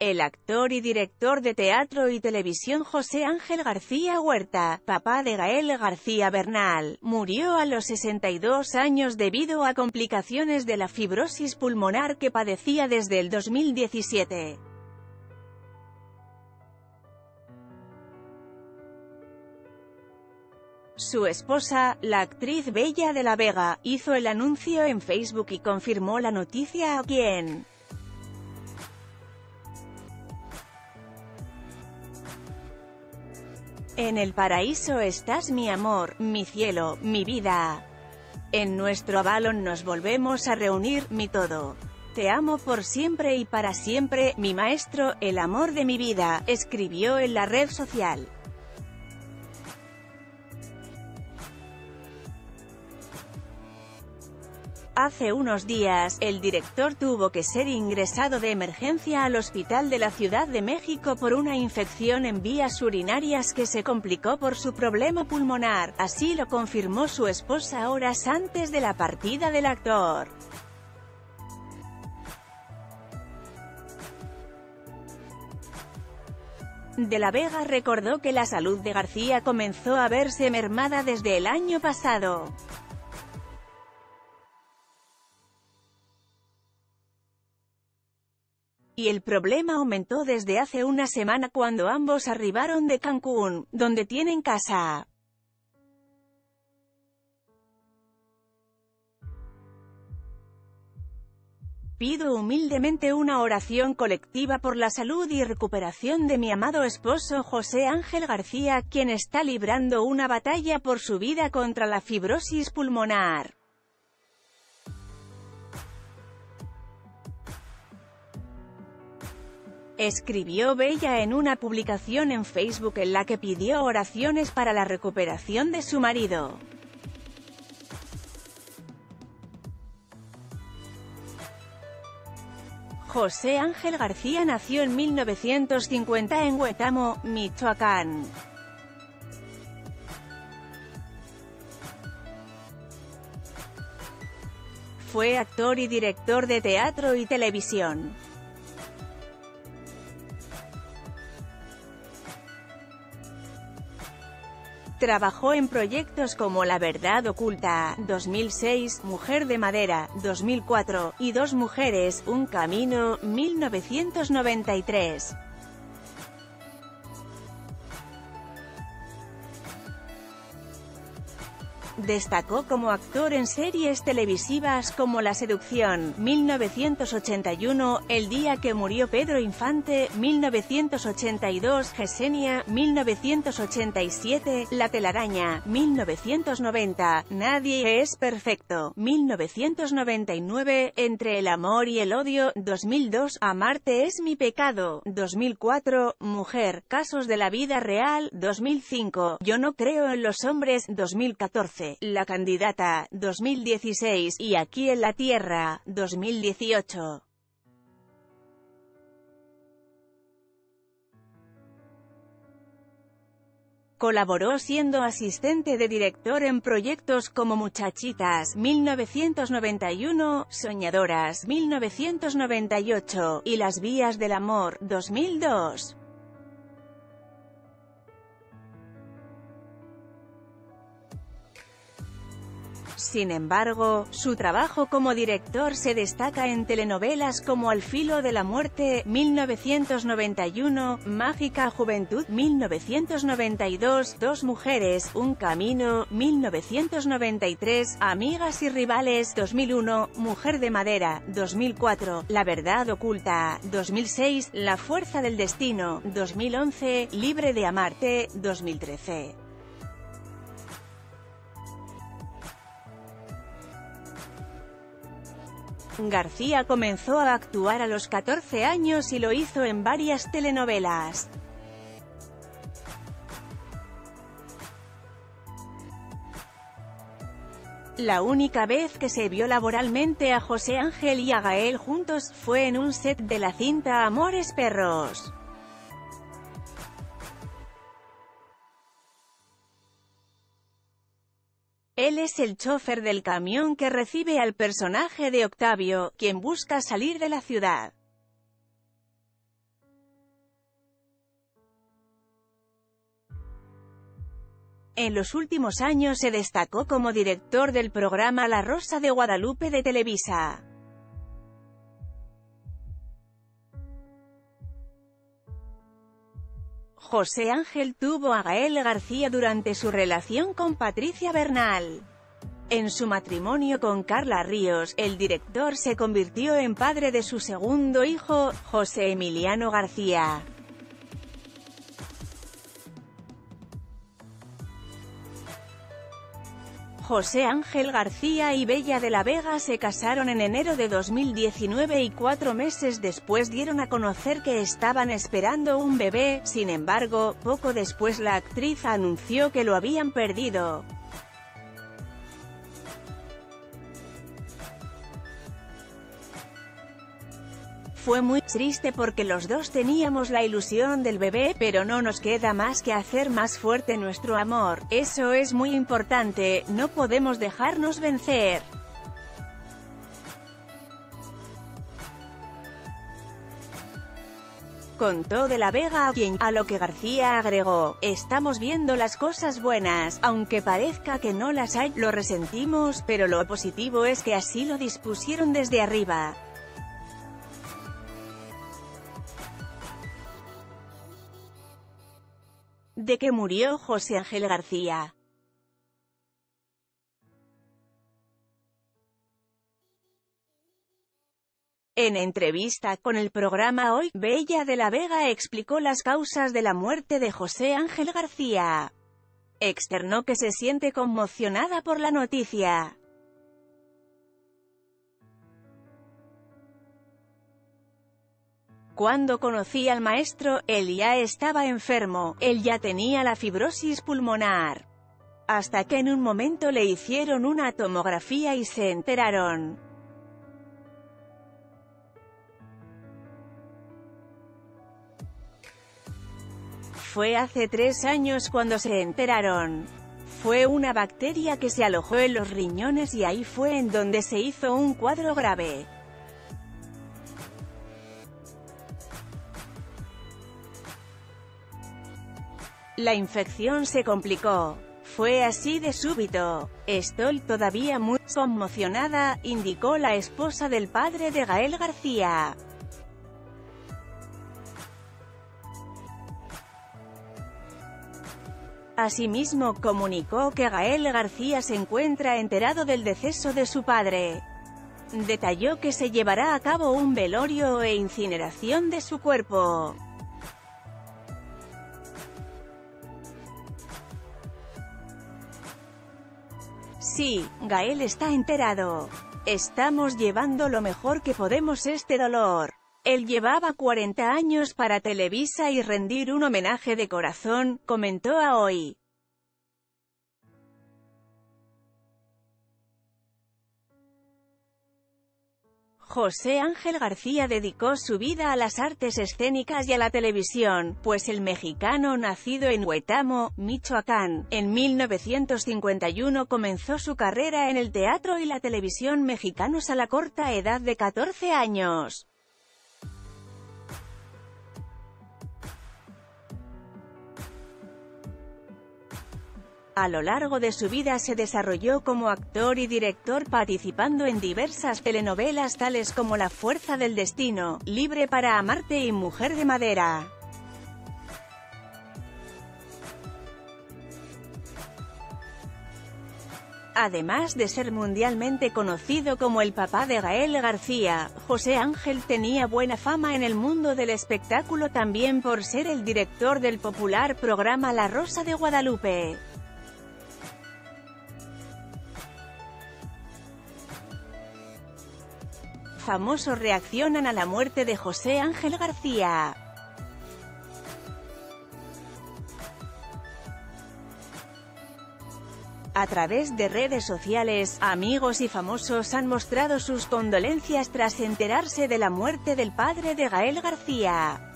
El actor y director de teatro y televisión José Ángel García Huerta, papá de Gael García Bernal, murió a los 62 años debido a complicaciones de la fibrosis pulmonar que padecía desde el 2017. Su esposa, la actriz Bella de la Vega, hizo el anuncio en Facebook y confirmó la noticia a quien En el paraíso estás mi amor, mi cielo, mi vida. En nuestro avalon nos volvemos a reunir, mi todo. Te amo por siempre y para siempre, mi maestro, el amor de mi vida, escribió en la red social. Hace unos días, el director tuvo que ser ingresado de emergencia al hospital de la Ciudad de México por una infección en vías urinarias que se complicó por su problema pulmonar, así lo confirmó su esposa horas antes de la partida del actor. De la Vega recordó que la salud de García comenzó a verse mermada desde el año pasado. Y el problema aumentó desde hace una semana cuando ambos arribaron de Cancún, donde tienen casa. Pido humildemente una oración colectiva por la salud y recuperación de mi amado esposo José Ángel García, quien está librando una batalla por su vida contra la fibrosis pulmonar. Escribió Bella en una publicación en Facebook en la que pidió oraciones para la recuperación de su marido. José Ángel García nació en 1950 en Huetamo, Michoacán. Fue actor y director de teatro y televisión. Trabajó en proyectos como La Verdad Oculta, 2006, Mujer de Madera, 2004, y Dos Mujeres, Un Camino, 1993. Destacó como actor en series televisivas como La Seducción, 1981, El día que murió Pedro Infante, 1982, Gesenia, 1987, La telaraña, 1990, Nadie es perfecto, 1999, Entre el amor y el odio, 2002, Amarte es mi pecado, 2004, Mujer, casos de la vida real, 2005, Yo no creo en los hombres, 2014. La candidata, 2016, y Aquí en la Tierra, 2018. Colaboró siendo asistente de director en proyectos como Muchachitas, 1991, Soñadoras, 1998, y Las Vías del Amor, 2002. Sin embargo, su trabajo como director se destaca en telenovelas como Al filo de la muerte, 1991, Mágica Juventud, 1992, Dos mujeres, Un camino, 1993, Amigas y rivales, 2001, Mujer de madera, 2004, La verdad oculta, 2006, La fuerza del destino, 2011, Libre de amarte, 2013. García comenzó a actuar a los 14 años y lo hizo en varias telenovelas. La única vez que se vio laboralmente a José Ángel y a Gael juntos, fue en un set de la cinta Amores Perros. Él es el chofer del camión que recibe al personaje de Octavio, quien busca salir de la ciudad. En los últimos años se destacó como director del programa La Rosa de Guadalupe de Televisa. José Ángel tuvo a Gael García durante su relación con Patricia Bernal. En su matrimonio con Carla Ríos, el director se convirtió en padre de su segundo hijo, José Emiliano García. José Ángel García y Bella de la Vega se casaron en enero de 2019 y cuatro meses después dieron a conocer que estaban esperando un bebé, sin embargo, poco después la actriz anunció que lo habían perdido. Fue muy triste porque los dos teníamos la ilusión del bebé, pero no nos queda más que hacer más fuerte nuestro amor. Eso es muy importante, no podemos dejarnos vencer. contó de la Vega a quien, a lo que García agregó, estamos viendo las cosas buenas, aunque parezca que no las hay, lo resentimos, pero lo positivo es que así lo dispusieron desde arriba. De que murió José Ángel García. En entrevista con el programa Hoy, Bella de la Vega explicó las causas de la muerte de José Ángel García. Externó que se siente conmocionada por la noticia. Cuando conocí al maestro, él ya estaba enfermo, él ya tenía la fibrosis pulmonar. Hasta que en un momento le hicieron una tomografía y se enteraron. Fue hace tres años cuando se enteraron. Fue una bacteria que se alojó en los riñones y ahí fue en donde se hizo un cuadro grave. La infección se complicó. Fue así de súbito. Estoy todavía muy conmocionada, indicó la esposa del padre de Gael García. Asimismo, comunicó que Gael García se encuentra enterado del deceso de su padre. Detalló que se llevará a cabo un velorio e incineración de su cuerpo. Sí, Gael está enterado. Estamos llevando lo mejor que podemos este dolor. Él llevaba 40 años para Televisa y rendir un homenaje de corazón, comentó a Hoy. José Ángel García dedicó su vida a las artes escénicas y a la televisión, pues el mexicano nacido en Huetamo, Michoacán, en 1951 comenzó su carrera en el teatro y la televisión mexicanos a la corta edad de 14 años. A lo largo de su vida se desarrolló como actor y director participando en diversas telenovelas tales como La Fuerza del Destino, Libre para Amarte y Mujer de Madera. Además de ser mundialmente conocido como el papá de Gael García, José Ángel tenía buena fama en el mundo del espectáculo también por ser el director del popular programa La Rosa de Guadalupe. Famosos reaccionan a la muerte de José Ángel García. A través de redes sociales, amigos y famosos han mostrado sus condolencias tras enterarse de la muerte del padre de Gael García.